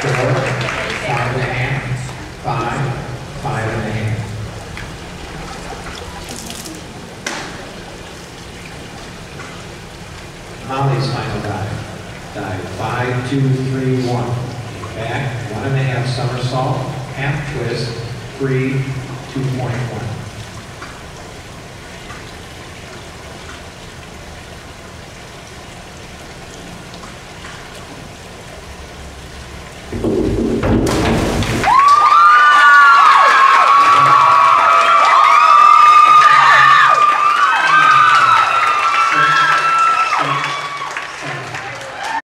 four, five and a half, five, five and a half. Molly's final dive. Dive five, two, three, one. Back, one and a half somersault, half twist, Three, two point one.